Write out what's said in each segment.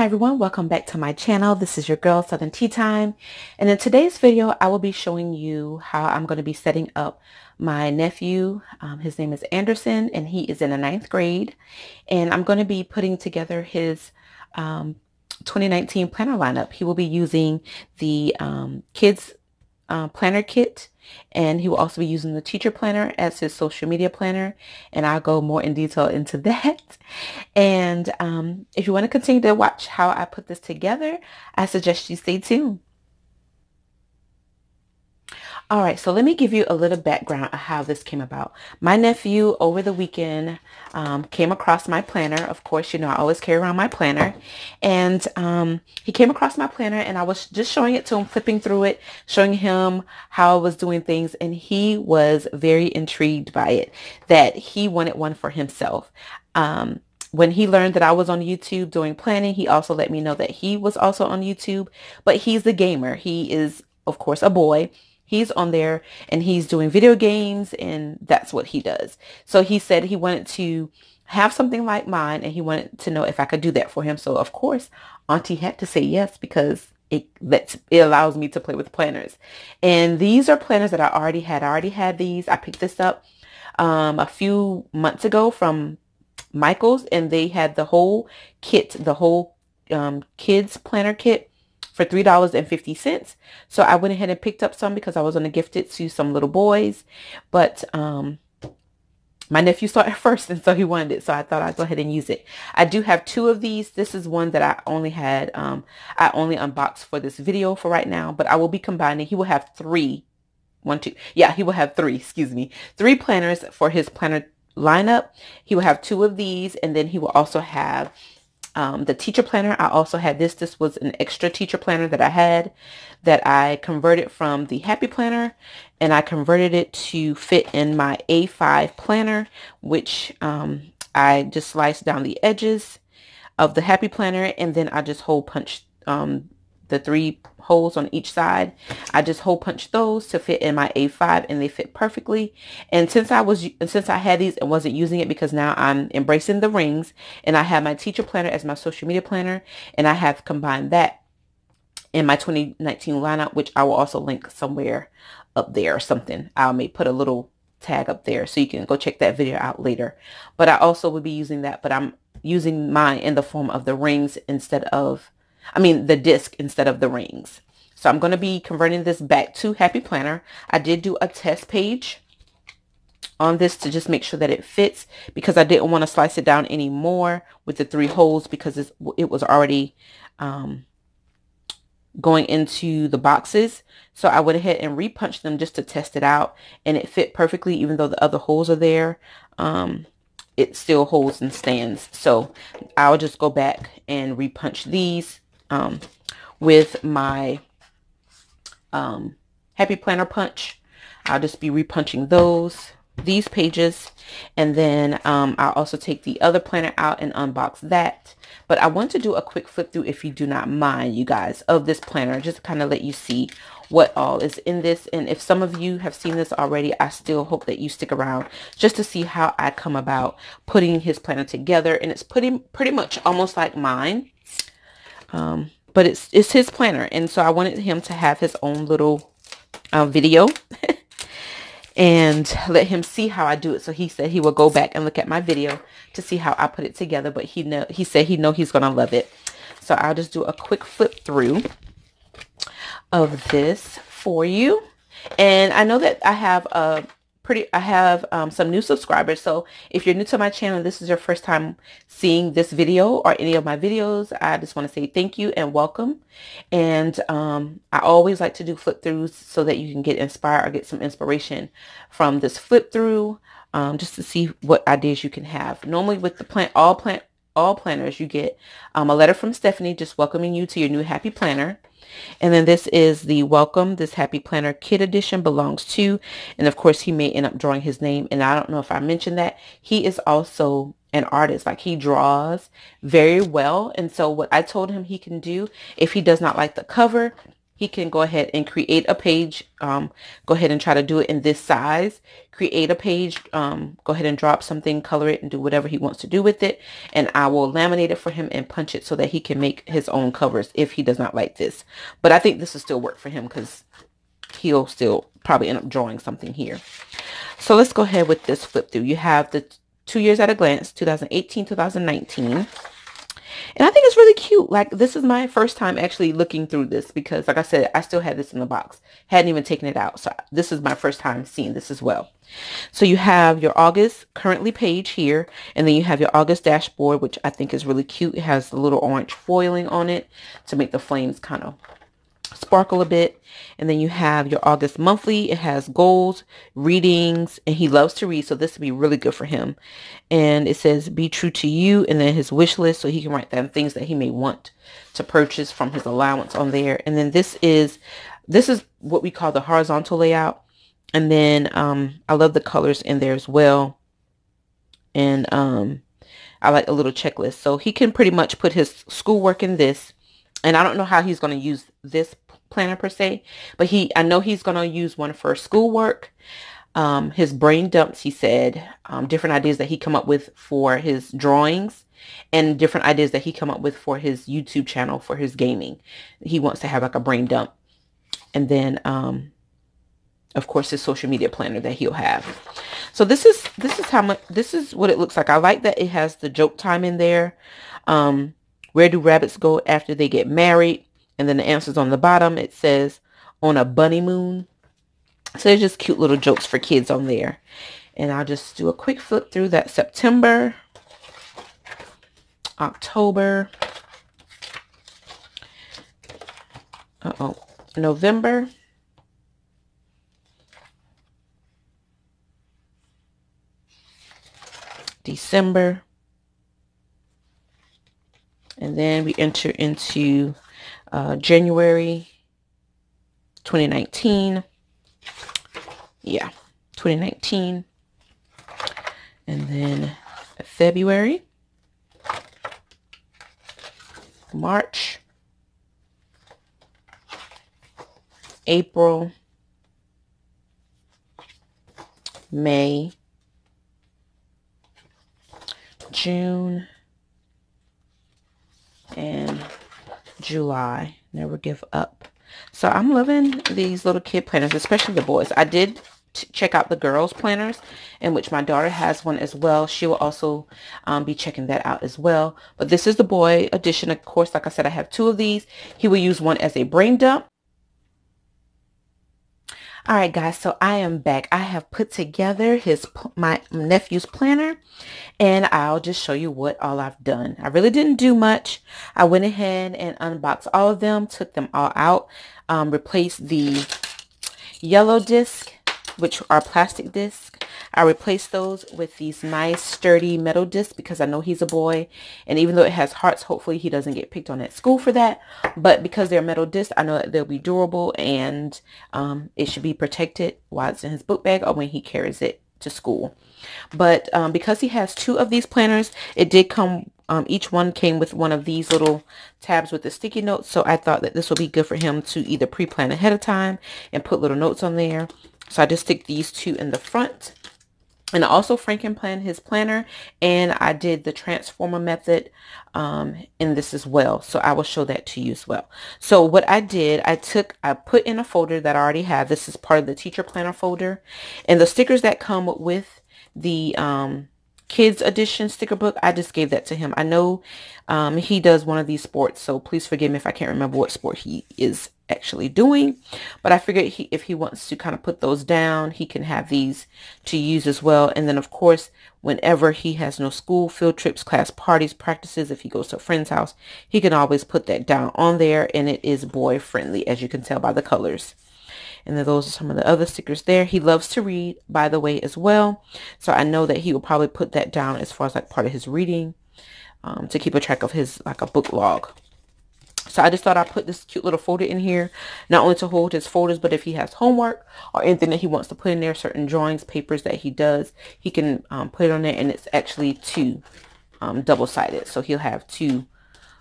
Hi everyone, welcome back to my channel. This is your girl Southern Tee Time and in today's video I will be showing you how I'm going to be setting up my nephew. Um, his name is Anderson and he is in the ninth grade and I'm going to be putting together his um, 2019 planner lineup. He will be using the um, kids uh, planner kit and he will also be using the teacher planner as his social media planner and I'll go more in detail into that. And um, if you want to continue to watch how I put this together I suggest you stay tuned all right, so let me give you a little background of how this came about. My nephew over the weekend um, came across my planner. Of course, you know, I always carry around my planner. And um, he came across my planner and I was just showing it to him, flipping through it, showing him how I was doing things. And he was very intrigued by it, that he wanted one for himself. Um, when he learned that I was on YouTube doing planning, he also let me know that he was also on YouTube, but he's a gamer. He is, of course, a boy He's on there and he's doing video games and that's what he does. So he said he wanted to have something like mine and he wanted to know if I could do that for him. So of course, Auntie had to say yes because it lets it allows me to play with planners. And these are planners that I already had. I already had these. I picked this up um, a few months ago from Michael's and they had the whole kit, the whole um, kids planner kit for $3.50. So I went ahead and picked up some because I was going to gift it to some little boys. But um, my nephew saw it first and so he wanted it. So I thought I'd go ahead and use it. I do have two of these. This is one that I only had, um, I only unboxed for this video for right now, but I will be combining. He will have three, one, two. Yeah, he will have three, excuse me, three planners for his planner lineup. He will have two of these and then he will also have um, the teacher planner. I also had this. This was an extra teacher planner that I had that I converted from the Happy Planner and I converted it to fit in my A5 planner, which um, I just sliced down the edges of the Happy Planner and then I just hole punched um, the three holes on each side. I just hole punched those to fit in my A5 and they fit perfectly. And since I was, since I had these and wasn't using it because now I'm embracing the rings and I have my teacher planner as my social media planner and I have combined that in my 2019 lineup, which I will also link somewhere up there or something. I may put a little tag up there so you can go check that video out later. But I also would be using that, but I'm using mine in the form of the rings instead of I mean the disc instead of the rings. So I'm going to be converting this back to Happy Planner. I did do a test page on this to just make sure that it fits because I didn't want to slice it down anymore with the three holes because it was already um, going into the boxes. So I went ahead and repunched them just to test it out and it fit perfectly even though the other holes are there. Um, it still holds and stands. So I'll just go back and repunch these um, with my um, Happy Planner Punch. I'll just be repunching those, these pages, and then um, I'll also take the other planner out and unbox that. But I want to do a quick flip through, if you do not mind, you guys, of this planner, just kind of let you see what all is in this. And if some of you have seen this already, I still hope that you stick around just to see how I come about putting his planner together. And it's pretty, pretty much almost like mine. Um, but it's it's his planner. And so I wanted him to have his own little uh, video and let him see how I do it. So he said he will go back and look at my video to see how I put it together. But he know he said he know he's gonna love it. So I'll just do a quick flip through of this for you. And I know that I have a pretty, I have um, some new subscribers. So if you're new to my channel, this is your first time seeing this video or any of my videos, I just want to say thank you and welcome. And um, I always like to do flip throughs so that you can get inspired or get some inspiration from this flip through um, just to see what ideas you can have. Normally with the plant, all plant, all planners, you get um, a letter from Stephanie just welcoming you to your new happy planner. And then this is the welcome. This Happy Planner Kit Edition belongs to. And of course, he may end up drawing his name. And I don't know if I mentioned that. He is also an artist. Like he draws very well. And so what I told him he can do, if he does not like the cover, he can go ahead and create a page. Um, go ahead and try to do it in this size. Create a page. Um, go ahead and drop something, color it, and do whatever he wants to do with it. And I will laminate it for him and punch it so that he can make his own covers if he does not like this. But I think this will still work for him because he'll still probably end up drawing something here. So let's go ahead with this flip through. You have the two years at a glance, 2018, 2019. And I think it's really cute. Like this is my first time actually looking through this because like I said, I still had this in the box. Hadn't even taken it out. So this is my first time seeing this as well. So you have your August currently page here. And then you have your August dashboard, which I think is really cute. It has the little orange foiling on it to make the flames kind of sparkle a bit. And then you have your August monthly. It has goals, readings, and he loves to read. So this would be really good for him. And it says, be true to you. And then his wish list. So he can write down things that he may want to purchase from his allowance on there. And then this is, this is what we call the horizontal layout. And then um, I love the colors in there as well. And um, I like a little checklist. So he can pretty much put his schoolwork in this and I don't know how he's going to use this planner per se, but he, I know he's going to use one for schoolwork. Um, his brain dumps, he said, um, different ideas that he come up with for his drawings and different ideas that he come up with for his YouTube channel for his gaming. He wants to have like a brain dump. And then, um, of course, his social media planner that he'll have. So this is, this is how much, this is what it looks like. I like that it has the joke time in there. Um, where do rabbits go after they get married? And then the answers on the bottom, it says on a bunny moon. So there's just cute little jokes for kids on there. And I'll just do a quick flip through that September, October, uh-oh, November, December, and then we enter into uh, January 2019. Yeah, 2019. And then February, March, April, May, June, and July. Never give up. So I'm loving these little kid planners, especially the boys. I did check out the girls planners in which my daughter has one as well. She will also um, be checking that out as well. But this is the boy edition. Of course, like I said, I have two of these. He will use one as a brain dump all right, guys, so I am back. I have put together his my nephew's planner, and I'll just show you what all I've done. I really didn't do much. I went ahead and unboxed all of them, took them all out, um, replaced the yellow disc, which are plastic discs, I replaced those with these nice sturdy metal discs because I know he's a boy. And even though it has hearts, hopefully he doesn't get picked on at school for that. But because they're metal discs, I know that they'll be durable and um, it should be protected while it's in his book bag or when he carries it to school. But um, because he has two of these planners, it did come, um, each one came with one of these little tabs with the sticky notes. So I thought that this would be good for him to either pre-plan ahead of time and put little notes on there. So I just stick these two in the front and I also Franken planned his planner and I did the transformer method um, in this as well. So I will show that to you as well. So what I did, I took, I put in a folder that I already have. This is part of the teacher planner folder and the stickers that come with the um, kids edition sticker book, I just gave that to him. I know um, he does one of these sports, so please forgive me if I can't remember what sport he is actually doing. But I figured he, if he wants to kind of put those down, he can have these to use as well. And then, of course, whenever he has no school, field trips, class parties, practices, if he goes to a friend's house, he can always put that down on there. And it is boy friendly, as you can tell by the colors. And then those are some of the other stickers there. He loves to read, by the way, as well. So I know that he will probably put that down as far as like part of his reading um, to keep a track of his like a book log. So I just thought I'd put this cute little folder in here, not only to hold his folders, but if he has homework or anything that he wants to put in there, certain drawings, papers that he does, he can um, put it on there. And it's actually two um, double-sided. So he'll have two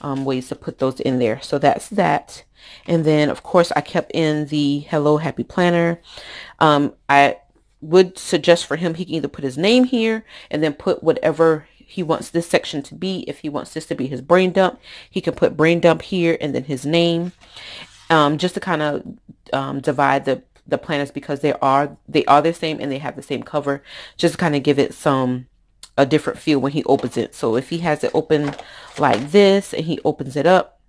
um, ways to put those in there. So that's that. And then, of course, I kept in the Hello Happy Planner. Um, I would suggest for him, he can either put his name here and then put whatever he wants this section to be. If he wants this to be his brain dump, he can put brain dump here and then his name. Um, just to kind of um, divide the the planners because they are they are the same and they have the same cover. Just kind of give it some a different feel when he opens it. So if he has it open like this and he opens it up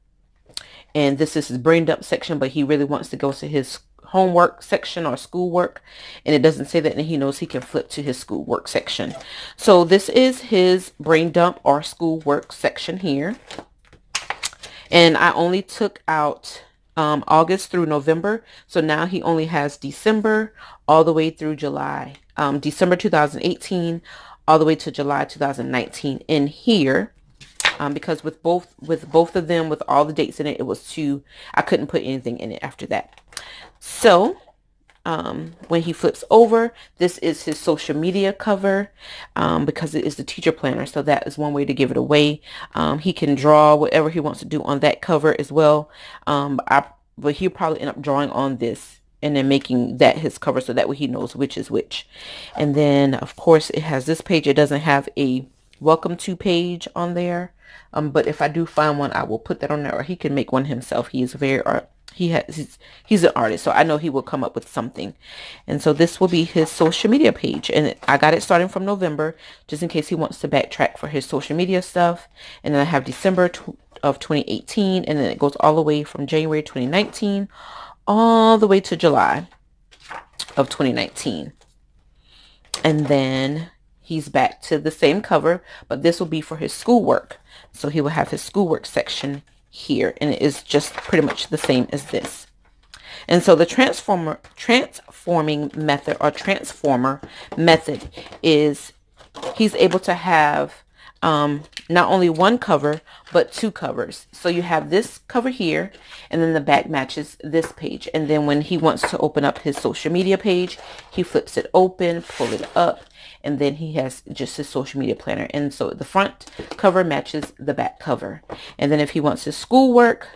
and this is his brain dump section, but he really wants to go to his homework section or schoolwork and it doesn't say that and he knows he can flip to his schoolwork section. So this is his brain dump or schoolwork section here. And I only took out um, August through November. So now he only has December all the way through July. Um, December 2018 all the way to July 2019 in here. Um, because with both with both of them with all the dates in it it was too I couldn't put anything in it after that. So um, when he flips over this is his social media cover um, because it is the teacher planner so that is one way to give it away. Um, he can draw whatever he wants to do on that cover as well. Um, I, but he'll probably end up drawing on this and then making that his cover so that way he knows which is which. And then of course it has this page. It doesn't have a welcome to page on there. Um, but if I do find one, I will put that on there or he can make one himself. He is very art. He has, he's, he's an artist. So I know he will come up with something. And so this will be his social media page. And I got it starting from November, just in case he wants to backtrack for his social media stuff. And then I have December of 2018. And then it goes all the way from January 2019 all the way to July of 2019. And then he's back to the same cover, but this will be for his schoolwork. So he will have his schoolwork section here, and it is just pretty much the same as this. And so the transformer transforming method or transformer method is he's able to have um, not only one cover, but two covers. So you have this cover here, and then the back matches this page. And then when he wants to open up his social media page, he flips it open, pull it up, and then he has just his social media planner. And so the front cover matches the back cover. And then if he wants his schoolwork,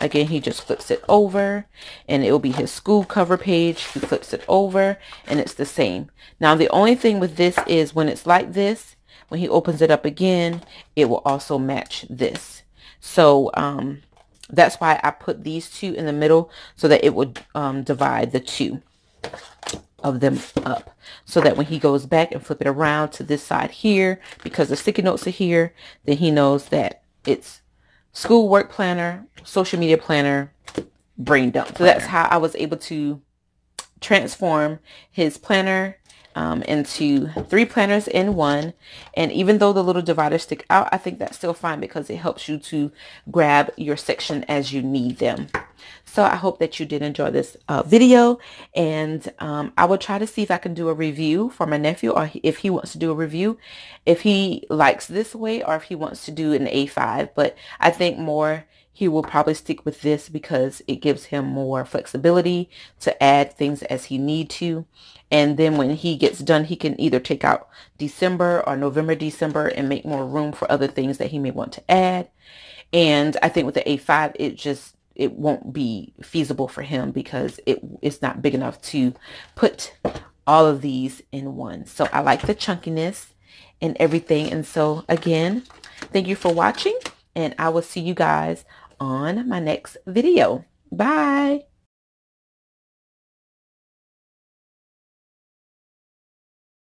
again, he just flips it over, and it will be his school cover page. He flips it over, and it's the same. Now, the only thing with this is when it's like this, when he opens it up again, it will also match this. So um, that's why I put these two in the middle so that it would um, divide the two of them up. So that when he goes back and flip it around to this side here because the sticky notes are here then he knows that it's school work planner social media planner brain dump. So that's how I was able to transform his planner um, into three planners in one. And even though the little dividers stick out, I think that's still fine because it helps you to grab your section as you need them. So I hope that you did enjoy this uh, video and um, I will try to see if I can do a review for my nephew or if he wants to do a review, if he likes this way or if he wants to do an A5. But I think more he will probably stick with this because it gives him more flexibility to add things as he need to. And then when he gets done, he can either take out December or November, December and make more room for other things that he may want to add. And I think with the A5, it just, it won't be feasible for him because it it's not big enough to put all of these in one. So I like the chunkiness and everything. And so again, thank you for watching and I will see you guys on my next video. Bye.